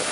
って。